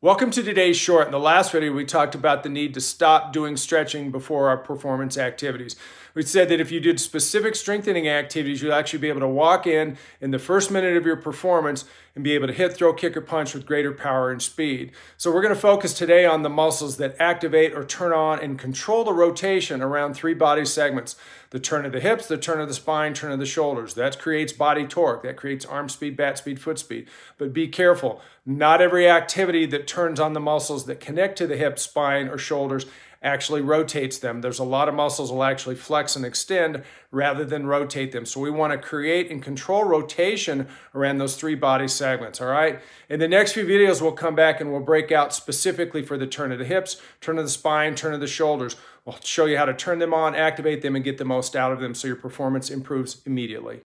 Welcome to today's short. In the last video, we talked about the need to stop doing stretching before our performance activities. We said that if you did specific strengthening activities, you'll actually be able to walk in in the first minute of your performance and be able to hit, throw, kick, or punch with greater power and speed. So we're going to focus today on the muscles that activate or turn on and control the rotation around three body segments. The turn of the hips, the turn of the spine, turn of the shoulders. That creates body torque. That creates arm speed, bat speed, foot speed. But be careful. Not every activity turns on the muscles that connect to the hip, spine, or shoulders actually rotates them. There's a lot of muscles will actually flex and extend rather than rotate them. So we want to create and control rotation around those three body segments, all right? In the next few videos, we'll come back and we'll break out specifically for the turn of the hips, turn of the spine, turn of the shoulders. We'll show you how to turn them on, activate them, and get the most out of them so your performance improves immediately.